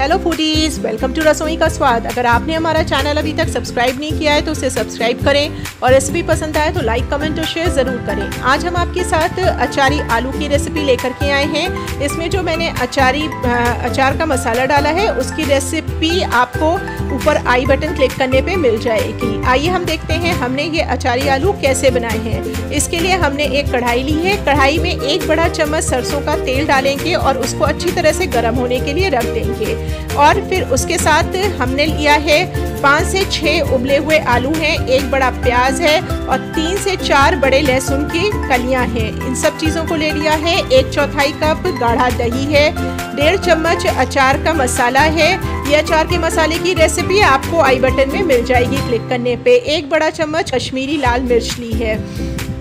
Hello foodies welcome to रसोई का स्वाद अगर आपने हमारा चैनल अभी तक सब्सक्राइब नहीं किया है तो उसे सब्सक्राइब करें। और रेसिपी पसंद आए तो लाइक कमेंट और शेयर ज़रूर करें। आज हम आपके साथ अचारी आलू की रेसिपी लेकर के आए हैं। इसमें जो मैंने अचारी अचार का मसाला डाला है, उसकी रेसिपी आपको ऊपर आई बटन क्लिक करने पर मिल जाएगी। आइए हम देखते हैं, हमने ये अचारी आलू कैसे बनाए हैं। इसके लिए हमने एक कढ़ाई ली है। कढ़ाई में एक बड़ा चम्मच सरसों का तेल डालेंगे और उसको अच्छी तरह से गर्म होने के लिए रख देंगे। और फिर उसके साथ हमने लिया है पाँच से छः उबले हुए आलू हैं। एक बड़ा प्याज है और तीन से चार बड़े लहसुन की कलियाँ हैं। इन सब चीज़ों को ले लिया है। एक चौथाई कप गाढ़ा दही है। डेढ़ चम्मच अचार का मसाला है। ये अचार के मसाले की रेसिपी आपको आई बटन में मिल जाएगी। क्लिक करने पे एक बड़ा चम्मच कश्मीरी लाल मिर्च ली है।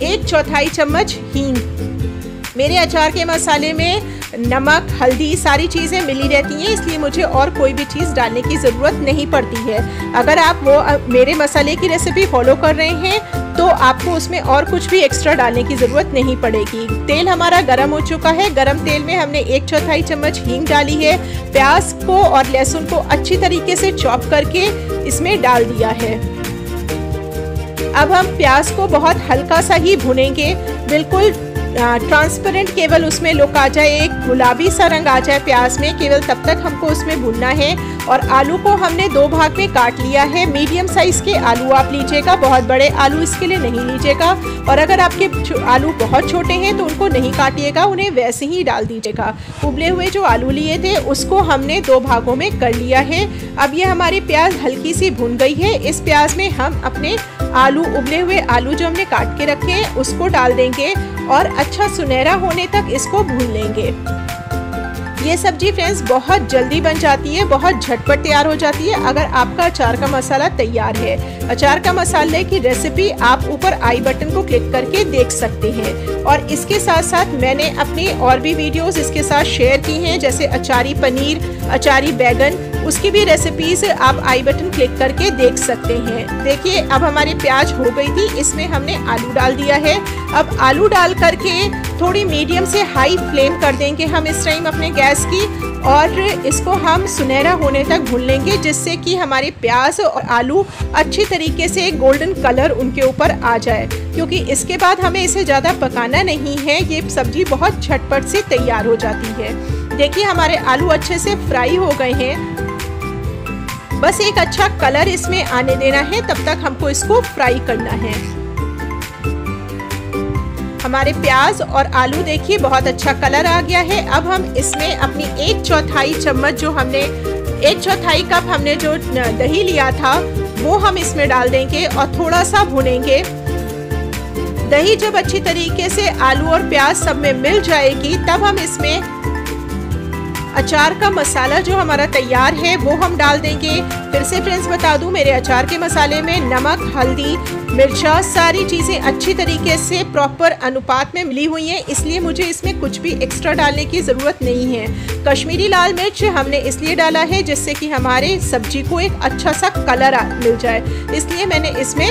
एक चौथाई चम्मच हींग। मेरे अचार के मसाले में नमक, हल्दी, सारी चीज़ें मिली रहती हैं, इसलिए मुझे और कोई भी चीज़ डालने की ज़रूरत नहीं पड़ती है। अगर आप वो मेरे मसाले की रेसिपी फॉलो कर रहे हैं तो आपको उसमें और कुछ भी एक्स्ट्रा डालने की ज़रूरत नहीं पड़ेगी। तेल हमारा गर्म हो चुका है। गर्म तेल में हमने एक चौथाई चम्मच हींग डाली है। प्याज को और लहसुन को अच्छी तरीके से चॉप करके इसमें डाल दिया है। अब हम प्याज को बहुत हल्का सा ही भुनेंगे। बिल्कुल ट्रांसपेरेंट केवल उसमें लुक आ जाए, एक गुलाबी सा रंग आ जाए प्याज में, केवल तब तक हमको उसमें भूनना है। और आलू को हमने दो भाग में काट लिया है, मीडियम साइज़ के आलू आप लीजिएगा, बहुत बड़े आलू इसके लिए नहीं लीजिएगा। और अगर आपके आलू बहुत छोटे हैं तो उनको नहीं काटिएगा, उन्हें वैसे ही डाल दीजिएगा। उबले हुए जो आलू लिए थे, उसको हमने दो भागों में कर लिया है। अब ये हमारी प्याज हल्की सी भुन गई है। इस प्याज में हम अपने आलू, उबले हुए आलू जो हमने काट के रखे हैं, उसको डाल देंगे। और अच्छा सुनहरा होने तक इसको भून लेंगे। ये सब्ज़ी फ्रेंड्स बहुत जल्दी बन जाती है, बहुत झटपट तैयार हो जाती है अगर आपका अचार का मसाला तैयार है। अचार का मसाले की रेसिपी आप ऊपर आई बटन को क्लिक करके देख सकते हैं। और इसके साथ साथ मैंने अपनी और भी वीडियोस इसके साथ शेयर की हैं, जैसे अचारी पनीर, अचारी बैगन उसकी भी रेसिपीज़ आप आई बटन क्लिक करके देख सकते हैं। देखिए, अब हमारी प्याज हो गई थी, इसमें हमने आलू डाल दिया है। अब आलू डाल करके थोड़ी मीडियम से हाई फ्लेम कर देंगे हम इस टाइम अपने गैस की और इसको हम सुनहरा होने तक भून लेंगे, जिससे कि हमारे प्याज और आलू अच्छी तरीके से गोल्डन कलर उनके ऊपर आ जाए। क्योंकि इसके बाद हमें इसे ज़्यादा पकाना नहीं है, ये सब्ज़ी बहुत झटपट से तैयार हो जाती है। देखिए, हमारे आलू अच्छे से फ्राई हो गए हैं। बस एक अच्छा कलर इसमें आने देना है, तब तक हमको इसको फ्राई करना है। हमारे प्याज और आलू देखिए, बहुत अच्छा कलर आ गया है। अब हम इसमें अपनी एक चौथाई चम्मच जो हमने, एक चौथाई कप हमने जो दही लिया था, वो हम इसमें डाल देंगे और थोड़ा सा भुनेंगे। दही जब अच्छी तरीके से आलू और प्याज सब में मिल जाएगी, तब हम इसमें अचार का मसाला जो हमारा तैयार है, वो हम डाल देंगे। फिर से फ्रेंड्स बता दूँ, मेरे अचार के मसाले में नमक, हल्दी, मिर्चा, सारी चीज़ें अच्छी तरीके से प्रॉपर अनुपात में मिली हुई हैं। इसलिए मुझे इसमें कुछ भी एक्स्ट्रा डालने की ज़रूरत नहीं है। कश्मीरी लाल मिर्च हमने इसलिए डाला है जिससे कि हमारे सब्ज़ी को एक अच्छा सा कलर मिल जाए। इसलिए मैंने इसमें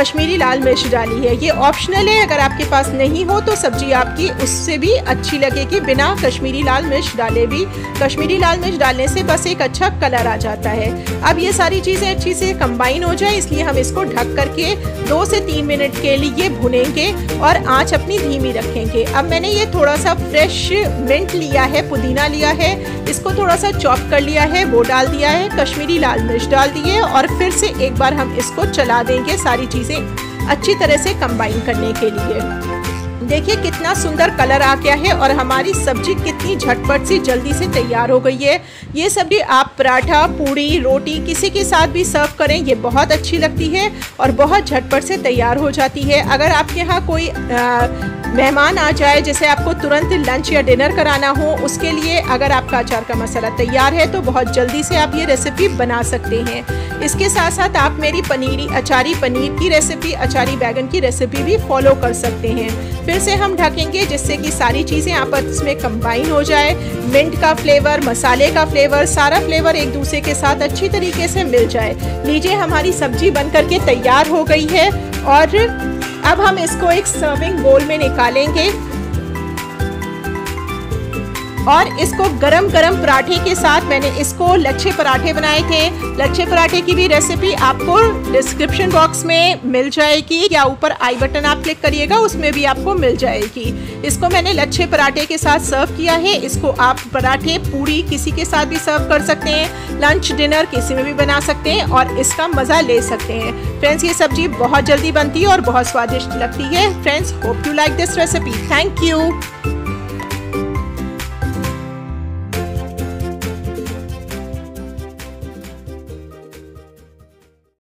कश्मीरी लाल मिर्च डाली है। ये ऑप्शनल है, अगर आपके पास नहीं हो तो सब्ज़ी आपकी उससे भी अच्छी लगेगी। बिना कश्मीरी लाल मिर्च डाले भी। कश्मीरी लाल मिर्च डालने से बस एक अच्छा कलर आ जाता है। अब ये सारी चीज़ें अच्छी से कंबाइन हो जाए, इसलिए हम इसको ढक करके दो से तीन मिनट के लिए भुनेंगे और आँच अपनी धीमी रखेंगे। अब मैंने ये थोड़ा सा फ्रेश मिंट लिया है, पुदीना लिया है। इसको थोड़ा सा चॉप कर लिया है, वो डाल दिया है, कश्मीरी लाल मिर्च डाल दिए और फिर से एक बार हम इसको चला देंगे सारी चीज़ें। चीज़ें अच्छी तरह से कंबाइन करने के लिए। देखिए कितना सुंदर कलर आ गया है और हमारी सब्ज़ी कितनी झटपट से जल्दी से तैयार हो गई है। ये सब्ज़ी आप पराठा, पूड़ी, रोटी किसी के साथ भी सर्व करें, ये बहुत अच्छी लगती है और बहुत झटपट से तैयार हो जाती है। अगर आपके यहाँ कोई मेहमान आ जाए, जैसे आपको तुरंत लंच या डिनर कराना हो, उसके लिए अगर आपका अचार का मसाला तैयार है तो बहुत जल्दी से आप ये रेसिपी बना सकते हैं। इसके साथ साथ आप मेरी पनीरी, अचारी पनीर की रेसिपी, अचारी बैगन की रेसिपी भी फॉलो कर सकते हैं। फिर से हम ढकेंगे, जिससे कि सारी चीज़ें आपस में कंबाइन हो जाए। मिंट का फ्लेवर मसाले का फ्लेवर सारा फ्लेवर एक दूसरे के साथ अच्छी तरीके से मिल जाए। लीजिए, हमारी सब्ज़ी बन करके तैयार हो गई है और अब हम इसको एक सर्विंग बोल में निकालेंगे। और इसको गरम गरम पराठे के साथ मैंने इसको लच्छे पराठे बनाए थे। लच्छे पराठे की भी रेसिपी आपको डिस्क्रिप्शन बॉक्स में मिल जाएगी या ऊपर आई बटन आप क्लिक करिएगा, उसमें भी आपको मिल जाएगी। इसको मैंने लच्छे पराठे के साथ सर्व किया है। इसको आप पराठे पूरी किसी के साथ भी सर्व कर सकते हैं लंच डिनर किसी में भी बना सकते हैं और इसका मज़ा ले सकते हैं। फ्रेंड्स ये सब्ज़ी बहुत जल्दी बनती है और बहुत स्वादिष्ट लगती है। Friends hope you like this recipe thank you